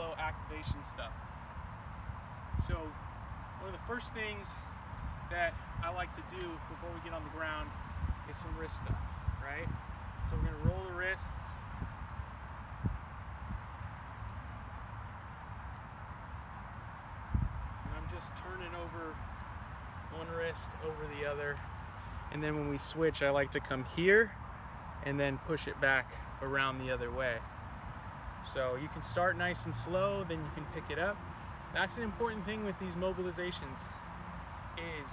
flow activation stuff. So one of the first things that I like to do before we get on the ground is some wrist stuff, right? So we're gonna roll the wrists. And I'm just turning over one wrist over the other. And then when we switch, I like to come here and then push it back around the other way. So you can start nice and slow, then you can pick it up. That's an important thing with these mobilizations is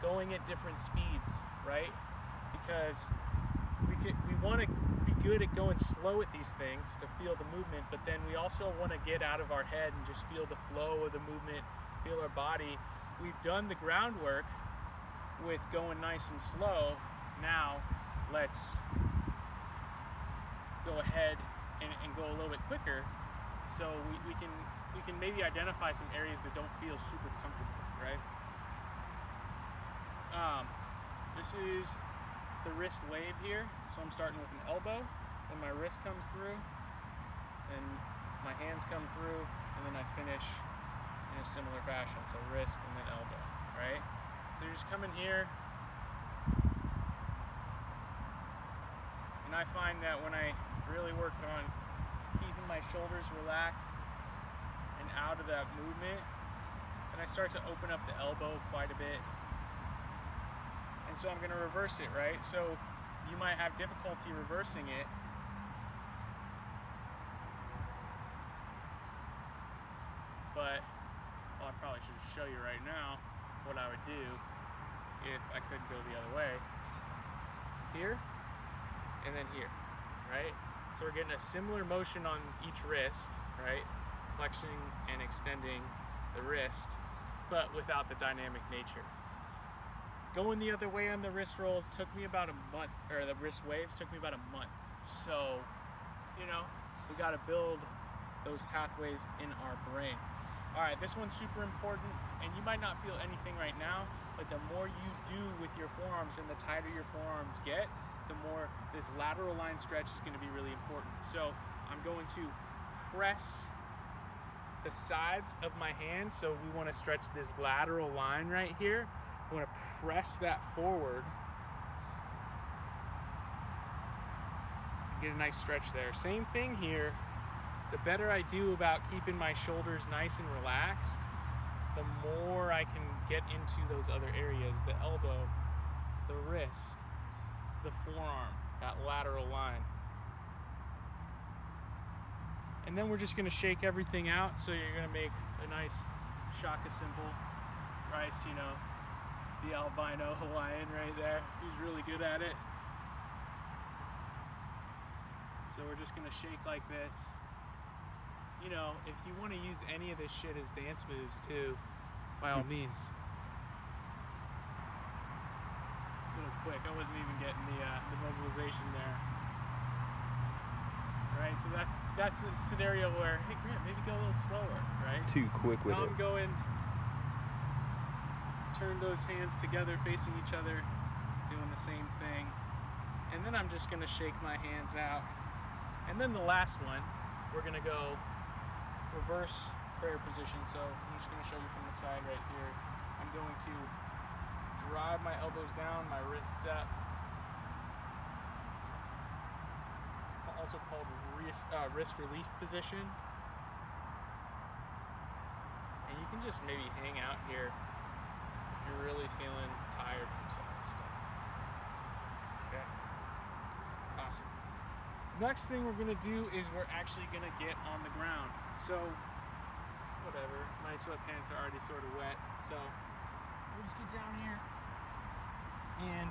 going at different speeds, right? Because we could, we want to be good at going slow at these things to feel the movement, but then we also want to get out of our head and just feel the flow of the movement, feel our body. We've done the groundwork with going nice and slow. Now let's go ahead a little bit quicker so we, we can we can maybe identify some areas that don't feel super comfortable, right? Um, this is the wrist wave here. So I'm starting with an elbow, then my wrist comes through, and my hands come through, and then I finish in a similar fashion. So wrist and then elbow, right? So you're just coming here, and I find that when I really work on my shoulders relaxed and out of that movement, and I start to open up the elbow quite a bit. And so I'm gonna reverse it, right? So you might have difficulty reversing it. But, well, I probably should show you right now what I would do if I couldn't go the other way. Here, and then here, right? So we're getting a similar motion on each wrist, right? Flexing and extending the wrist, but without the dynamic nature. Going the other way on the wrist rolls took me about a month, or the wrist waves took me about a month. So, you know, we got to build those pathways in our brain. All right, this one's super important, and you might not feel anything right now, but the more you do with your forearms and the tighter your forearms get, the more this lateral line stretch is going to be really important. So I'm going to press the sides of my hand. So we want to stretch this lateral line right here. I want to press that forward. Get a nice stretch there. Same thing here. The better I do about keeping my shoulders nice and relaxed, the more I can get into those other areas, the elbow, the wrist, the forearm, that lateral line. And then we're just gonna shake everything out. So you're gonna make a nice shaka symbol. Rice, you know, the albino Hawaiian right there. He's really good at it. So we're just gonna shake like this. You know, if you wanna use any of this shit as dance moves too, by all hmm. means. A little quick, I wasn't even getting the, uh, the mobilization there. Right, so that's that's a scenario where, hey Grant, maybe go a little slower, right? Too quick with now it. I'm going, turn those hands together facing each other, doing the same thing. And then I'm just gonna shake my hands out. And then the last one, we're gonna go reverse prayer position. So I'm just gonna show you from the side right here. I'm going to drive my elbows down, my wrists set. It's also called wrist, uh, wrist relief position. And you can just maybe hang out here if you're really feeling tired from some of stuff. Okay. Awesome. Next thing we're gonna do is we're actually gonna get on the ground. So, whatever, my sweatpants are already sort of wet. So, we'll just get down here. And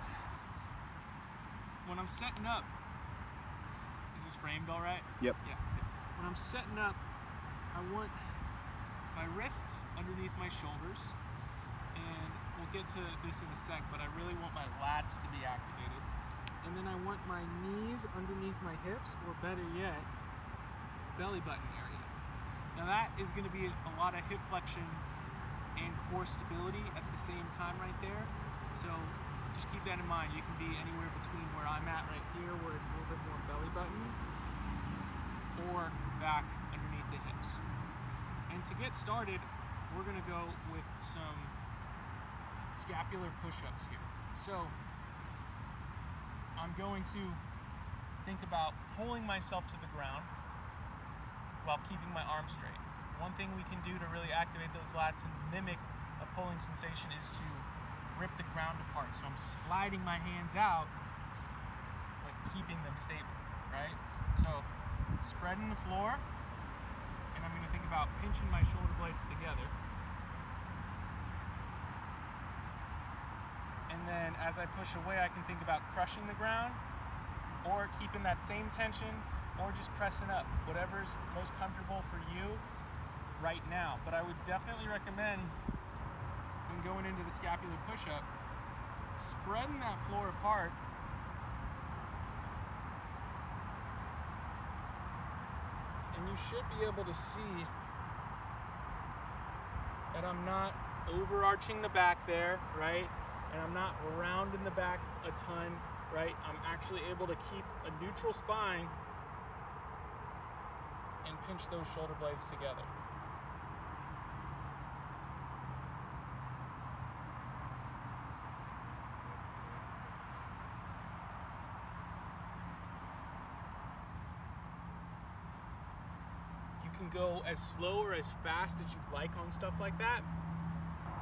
when I'm setting up, is this framed all right? Yep. Yeah. When I'm setting up, I want my wrists underneath my shoulders, and we'll get to this in a sec, but I really want my lats to be activated. And then I want my knees underneath my hips, or better yet, belly button area. Now that is going to be a lot of hip flexion and core stability at the same time right there. So just keep that in mind. You can be anywhere between where I'm at right here, where it's a little bit more belly button, or back underneath the hips. And to get started, we're gonna go with some scapular push-ups here. So I'm going to think about pulling myself to the ground while keeping my arms straight. One thing we can do to really activate those lats and mimic a pulling sensation is to rip the ground apart. So I'm sliding my hands out, but keeping them stable, right? So spreading the floor, and I'm gonna think about pinching my shoulder blades together. And then as I push away, I can think about crushing the ground or keeping that same tension or just pressing up, whatever's most comfortable for you right now. But I would definitely recommend going into the scapular push-up, spreading that floor apart and you should be able to see that I'm not overarching the back there, right? And I'm not rounding the back a ton, right? I'm actually able to keep a neutral spine and pinch those shoulder blades together. You can go as slow or as fast as you'd like on stuff like that.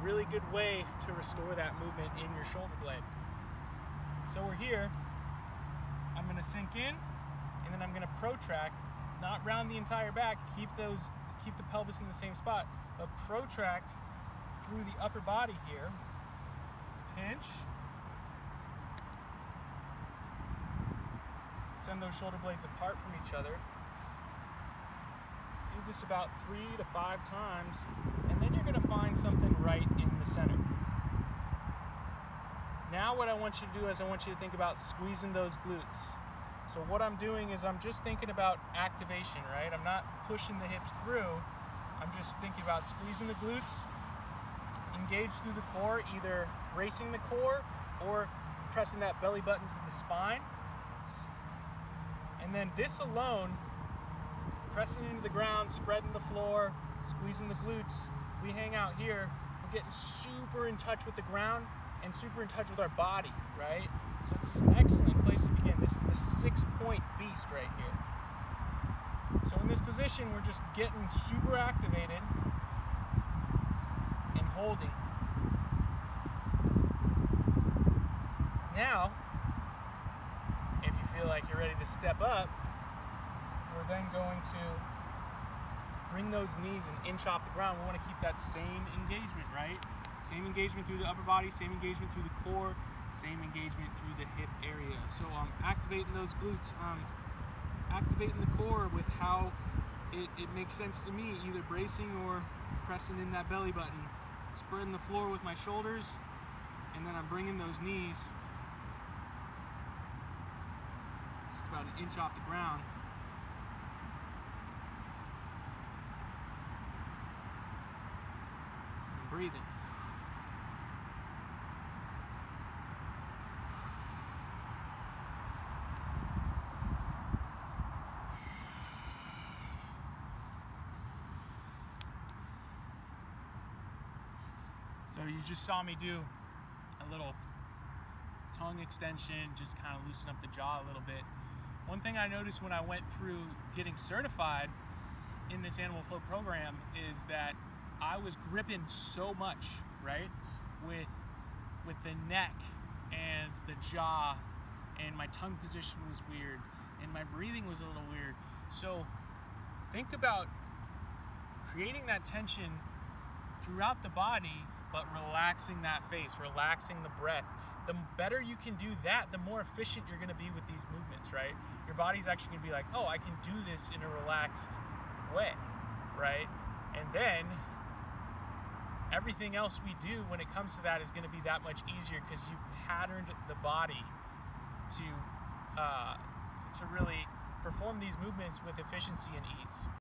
Really good way to restore that movement in your shoulder blade. So we're here. I'm gonna sink in and then I'm gonna protract not round the entire back, keep those, keep the pelvis in the same spot, but protract through the upper body here. Pinch. Send those shoulder blades apart from each other. This about three to five times, and then you're gonna find something right in the center. Now what I want you to do is I want you to think about squeezing those glutes. So what I'm doing is I'm just thinking about activation, right? I'm not pushing the hips through. I'm just thinking about squeezing the glutes, engage through the core, either bracing the core or pressing that belly button to the spine. And then this alone, pressing into the ground, spreading the floor, squeezing the glutes, we hang out here, we're getting super in touch with the ground and super in touch with our body, right? So this is an excellent place to begin. This is the six point beast right here. So in this position, we're just getting super activated and holding. Now, if you feel like you're ready to step up, we're then going to bring those knees an inch off the ground. We want to keep that same engagement, right? Same engagement through the upper body, same engagement through the core, same engagement through the hip area. So um, activating those glutes, um, activating the core with how it, it makes sense to me, either bracing or pressing in that belly button. Spreading the floor with my shoulders, and then I'm bringing those knees just about an inch off the ground. And breathing. So you just saw me do a little tongue extension, just kind of loosen up the jaw a little bit. One thing I noticed when I went through getting certified in this Animal Flow program is that I was gripping so much, right? With with the neck and the jaw and my tongue position was weird and my breathing was a little weird. So think about creating that tension throughout the body but relaxing that face, relaxing the breath. The better you can do that, the more efficient you're gonna be with these movements, right? Your body's actually gonna be like, oh, I can do this in a relaxed way, right? And then everything else we do when it comes to that is gonna be that much easier because you patterned the body to, uh, to really perform these movements with efficiency and ease.